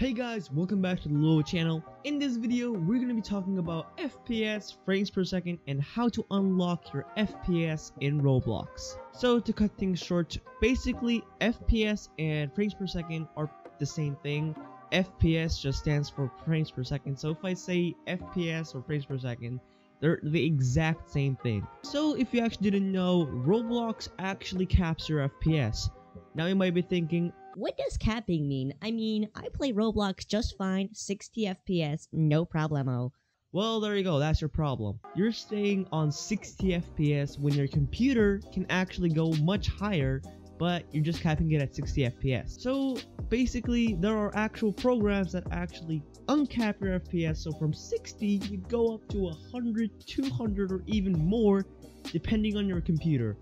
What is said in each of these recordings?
Hey guys, welcome back to the Luo channel. In this video, we're going to be talking about FPS, frames per second, and how to unlock your FPS in Roblox. So to cut things short, basically FPS and frames per second are the same thing. FPS just stands for frames per second, so if I say FPS or frames per second, they're the exact same thing. So if you actually didn't know, Roblox actually caps your FPS. Now you might be thinking, What does capping mean? I mean, I play Roblox just fine, 60 FPS, no problemo. Well, there you go, that's your problem. You're staying on 60 FPS when your computer can actually go much higher, but you're just capping it at 60 FPS. So basically, there are actual programs that actually uncap your FPS, so from 60, you go up to 100, 200, or even more, depending on your computer.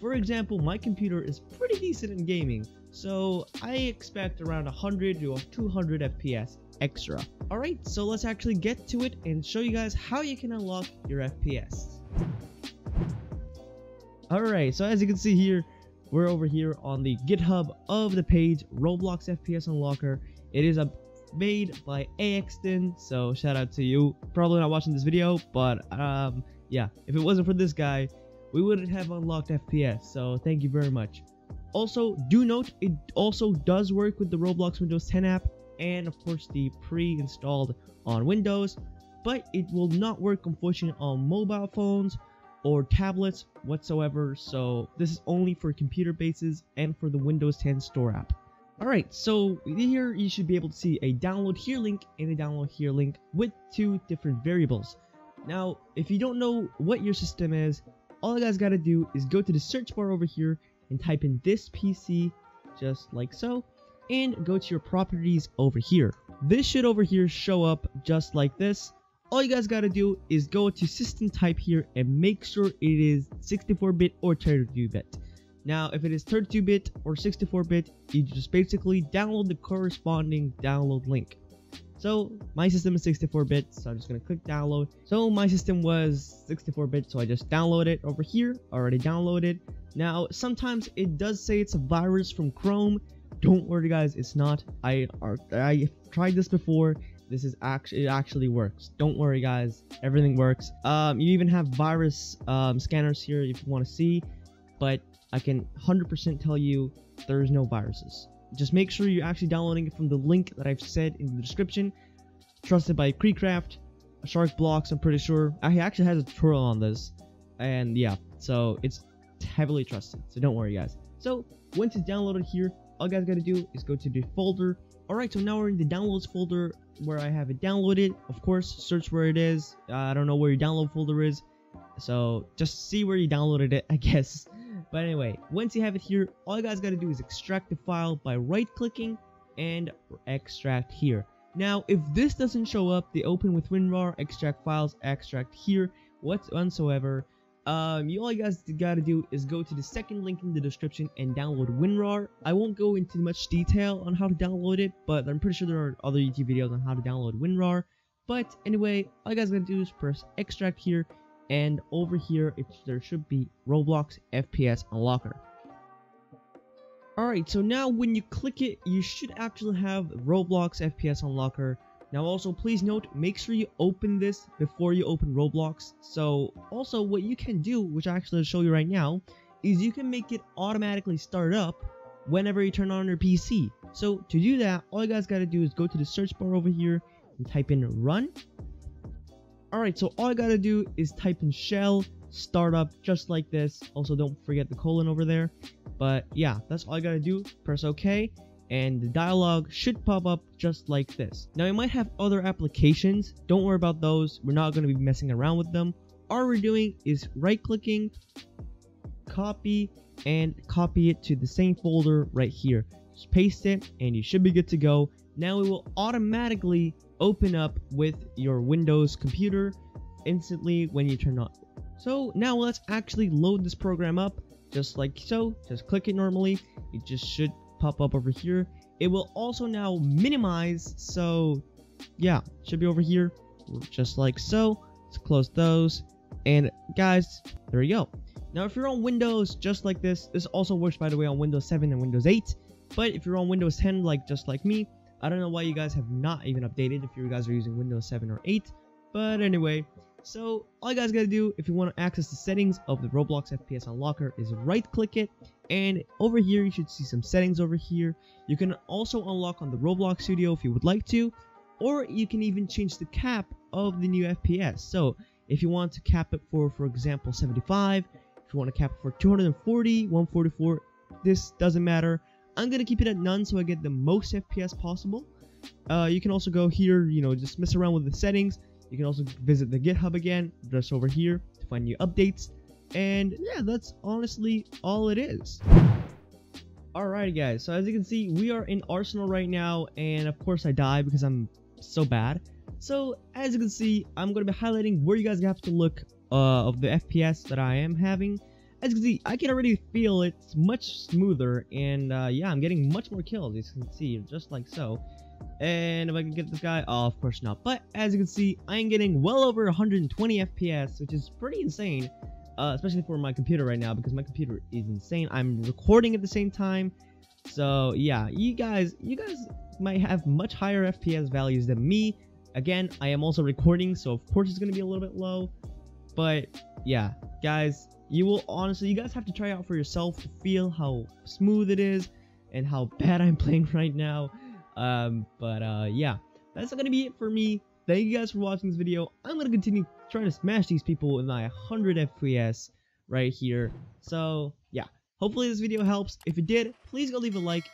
For example, my computer is pretty decent in gaming, so I expect around 100 to 200 FPS extra. Alright, so let's actually get to it and show you guys how you can unlock your FPS. Alright, so as you can see here, we're over here on the GitHub of the page Roblox FPS Unlocker. It is a made by axstin, so shout out to you. Probably not watching this video, but um, yeah, if it wasn't for this guy, we wouldn't have unlocked FPS, so thank you very much. Also, do note, it also does work with the Roblox Windows 10 app, and of course the pre-installed on Windows, but it will not work unfortunately on mobile phones or tablets whatsoever, so this is only for computer bases and for the Windows 10 store app. Alright, so here you should be able to see a download here link and a download here link with two different variables. Now, if you don't know what your system is, all you guys gotta do is go to the search bar over here and type in this PC, just like so, and go to your properties over here. This should over here show up just like this. All you guys gotta do is go to system type here and make sure it is 64-bit or 32-bit. Now, if it is 32-bit or 64-bit, you just basically download the corresponding download link. So, my system is 64-bit, so I'm just gonna click download. So, my system was 64-bit, so I just download it over here, already downloaded. Now, sometimes it does say it's a virus from Chrome. Don't worry guys, it's not. I, I tried this before. This is actually, it actually works. Don't worry guys, everything works. Um, you even have virus um, scanners here if you want to see, but I can 100% tell you there's no viruses. Just make sure you're actually downloading it from the link that I've said in the description. Trusted by KreekCraft, SharkBlox, I'm pretty sure. Uh, he actually has a tutorial on this. And yeah, so it's heavily trusted. So don't worry guys. So once it's downloaded here, all you guys gotta do is go to the folder. Alright, so now we're in the downloads folder where I have it downloaded. Of course, search where it is. I don't know where your download folder is. So just see where you downloaded it, I guess. But anyway, once you have it here, all you guys gotta do is extract the file by right clicking and extract here. Now, if this doesn't show up, the open with WinRAR, extract files, extract here, whatsoever, um, you all you guys gotta do is go to the second link in the description and download WinRAR. I won't go into much detail on how to download it, but I'm pretty sure there are other YouTube videos on how to download WinRAR. But anyway, all you guys gotta do is press extract here, and over here it, there should be Roblox FPS Unlocker. Alright, so now when you click it, you should actually have Roblox FPS Unlocker. Now also, please note, make sure you open this before you open Roblox. So, also what you can do, which I actually show you right now, is you can make it automatically start up whenever you turn on your PC. So, to do that, all you guys gotta do is go to the search bar over here and type in run. Alright, so all I gotta do is type in shell startup just like this. Also, don't forget the colon over there. But yeah, that's all I gotta do. Press OK, and the dialog should pop up just like this. Now, you might have other applications. Don't worry about those. We're not gonna be messing around with them. All we're doing is right clicking, copy, and copy it to the same folder right here. Just paste it, and you should be good to go. Now it will automatically open up with your Windows computer instantly when you turn on. So now let's actually load this program up just like so. Just click it normally. It just should pop up over here. It will also now minimize. So yeah, should be over here just like so. Let's close those. And guys, there you go. Now if you're on Windows just like this, this also works by the way on Windows 7 and Windows 8. But if you're on Windows 10 like just like me, I don't know why you guys have not even updated if you guys are using Windows 7 or 8. But anyway, so all you guys gotta do if you want to access the settings of the Roblox FPS Unlocker is right click it and over here you should see some settings over here. You can also unlock on the Roblox Studio if you would like to or you can even change the cap of the new FPS. So if you want to cap it for for example 75, if you want to cap it for 240, 144, this doesn't matter. I'm gonna keep it at none so I get the most FPS possible. Uh, you can also go here, you know, just mess around with the settings you can also visit the GitHub again, just over here, to find new updates. And yeah, that's honestly all it is. Alright guys, so as you can see, we are in Arsenal right now, and of course I die because I'm so bad. So, as you can see, I'm going to be highlighting where you guys have to look uh, of the FPS that I am having. As you can see, I can already feel it's much smoother, and uh, yeah, I'm getting much more kills, as you can see, just like so. And if I can get this guy, oh, of course not. But as you can see, I am getting well over 120 FPS, which is pretty insane. Uh, especially for my computer right now, because my computer is insane. I'm recording at the same time. So yeah, you guys, you guys might have much higher FPS values than me. Again, I am also recording, so of course it's going to be a little bit low. But yeah, guys, you will honestly, you guys have to try out for yourself to feel how smooth it is and how bad I'm playing right now. Um, but uh, yeah, that's gonna be it for me. Thank you guys for watching this video. I'm gonna continue trying to smash these people with my 100 FPS right here. So yeah, hopefully this video helps. If it did, please go leave a like